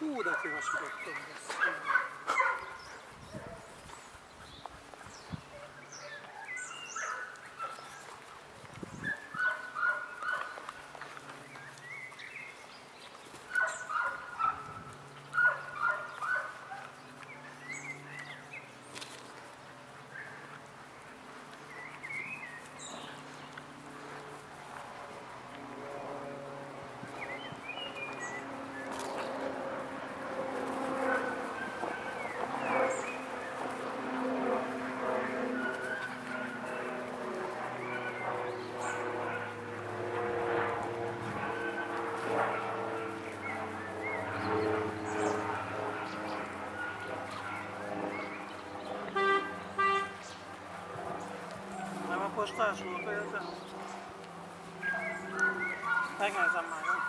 方だけが絞ったんです。Mama posta sulla per... Dai che